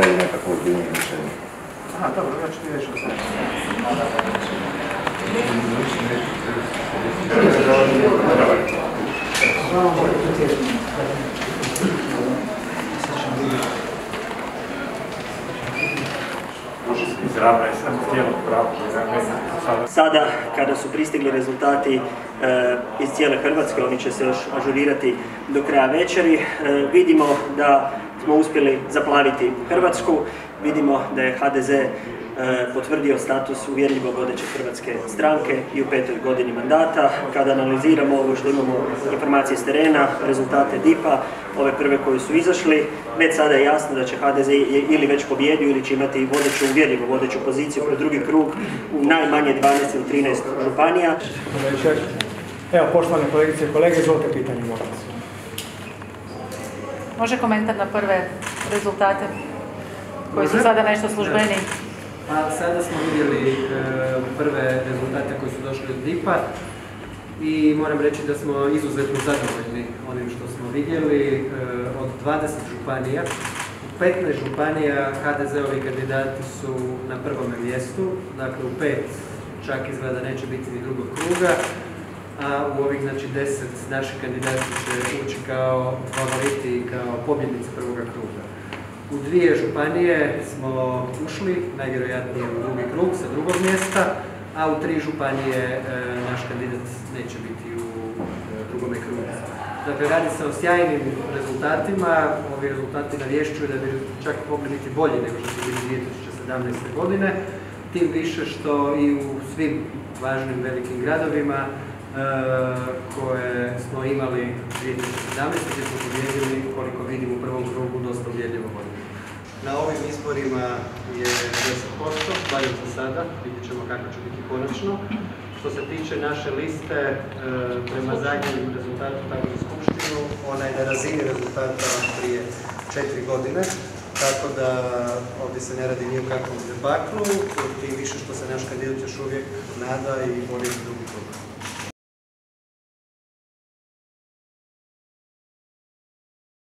i nekako ozbiljnije mišljenje. Aha, dobro, znači ti već Sada kada su pristigli rezultati e, iz cijele Hrvatske, oni će se još ažurirati do kraja večeri, e, vidimo da smo uspjeli zaplaviti Hrvatsku, vidimo da je HDZ e, potvrdio status uvjerljivo vodeće hrvatske stranke i u petoj godini mandata. Kada analiziramo ovo što imamo informacije s terena, rezultate DIP-a, ove prve koji su izašli, već sada je jasno da će HDZ ili već pobjedio ili će imati vodeću, uvjerljivo vodeću poziciju pred drugi krug u najmanje 12 ili 13 županija. Evo, poštovane kolegice i kolege, izvolite pitanje, molim. Može komentar na prve rezultate koji su sada nešto službeniji? A sada smo vidjeli e, prve rezultate koji su došli od DIP-a i moram reći da smo izuzetno zadovoljni onim što smo vidjeli. E, od 20 županija, u 15 županija HDZ-ovi kandidati su na prvome mjestu, dakle u pet čak izgleda neće biti ni drugog kruga, a u ovih znači 10 naši kandidati će ući kao favoriti i kao pobjednici prvoga kruga. U dvije županije smo ušli, najvjerojatnije u drugi krug sa drugog mjesta, a u tri županije e, naš kandidat neće biti u e, drugome krugu. Dakle, radi se o sjajnim rezultatima, ovi rezultati navješćuju da bi čak mogli biti bolji nego što su bili 2017. godine, tim više što i u svim važnim velikim gradovima koje smo imali 2017. gdje smo pobijedili, koliko vidim u prvom krugu, dosta uvjerljivo vodili. Na ovim izborima je 10%, barem za sada, vidjet ćemo kako će biti konačno. Što se tiče naše liste, e, prema zadnjem rezultatu tako za skupštinu, ona je na razini rezultata prije četiri godine, tako da ovdje se ne radi ni o kakvom debaklu, tim više što se naš kandidat još uvijek nada i voli drugi krug.